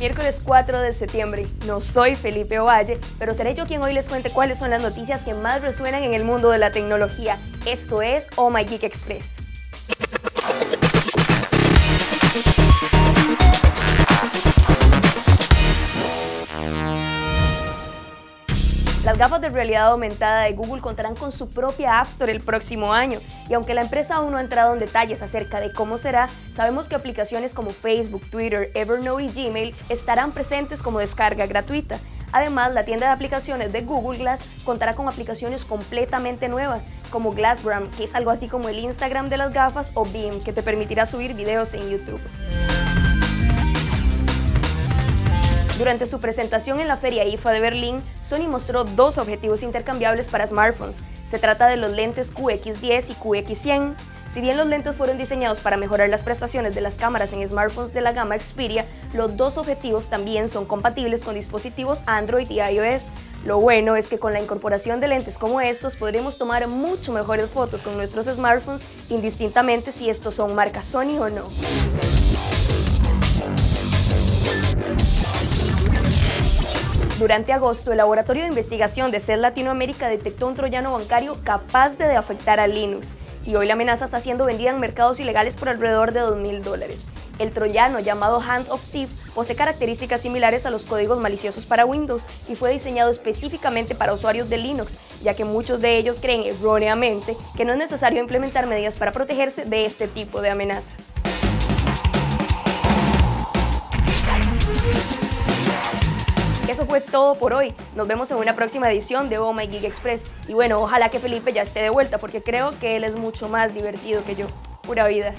Miércoles 4 de septiembre. No soy Felipe Ovalle, pero seré yo quien hoy les cuente cuáles son las noticias que más resuenan en el mundo de la tecnología. Esto es Oh My Geek Express. Las gafas de realidad aumentada de Google contarán con su propia App Store el próximo año, y aunque la empresa aún no ha entrado en detalles acerca de cómo será, sabemos que aplicaciones como Facebook, Twitter, Evernote y Gmail estarán presentes como descarga gratuita. Además, la tienda de aplicaciones de Google Glass contará con aplicaciones completamente nuevas, como Glassgram, que es algo así como el Instagram de las gafas, o Beam, que te permitirá subir videos en YouTube. Durante su presentación en la feria IFA de Berlín, Sony mostró dos objetivos intercambiables para smartphones. Se trata de los lentes QX10 y QX100. Si bien los lentes fueron diseñados para mejorar las prestaciones de las cámaras en smartphones de la gama Xperia, los dos objetivos también son compatibles con dispositivos Android y iOS. Lo bueno es que con la incorporación de lentes como estos podremos tomar mucho mejores fotos con nuestros smartphones indistintamente si estos son marca Sony o no. Durante agosto, el Laboratorio de Investigación de CEL Latinoamérica detectó un troyano bancario capaz de afectar a Linux, y hoy la amenaza está siendo vendida en mercados ilegales por alrededor de 2.000 dólares. El troyano, llamado Hand of Thief, posee características similares a los códigos maliciosos para Windows y fue diseñado específicamente para usuarios de Linux, ya que muchos de ellos creen erróneamente que no es necesario implementar medidas para protegerse de este tipo de amenazas. eso fue todo por hoy. Nos vemos en una próxima edición de Oh My Geek Express. Y bueno, ojalá que Felipe ya esté de vuelta porque creo que él es mucho más divertido que yo. Pura vida.